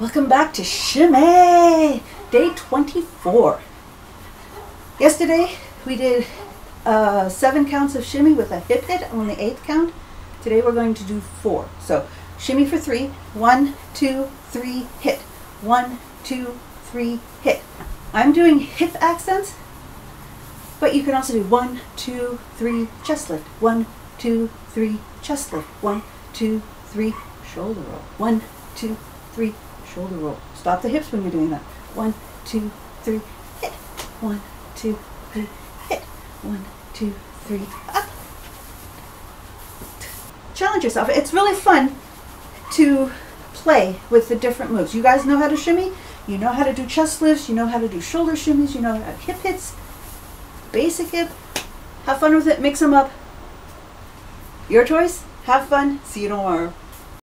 Welcome back to shimMAY, day 24. Yesterday we did uh, seven counts of shimmy with a hip hit on the eighth count. Today we're going to do four. So shimmy for three. One, two, three, hit. One, two, three, hit. I'm doing hip accents, but you can also do one, two, three, chest lift. One, two, three, chest lift. One, two, three, shoulder roll. One, two, three, shoulder roll. Stop the hips when you're doing that. One, two, three, hit. One, two, three, hit. One, two, three, up. Challenge yourself. It's really fun to play with the different moves. You guys know how to shimmy. You know how to do chest lifts. You know how to do shoulder shimmies. You know how to hip hits. Basic hip. Have fun with it. Mix them up. Your choice. Have fun. See you tomorrow.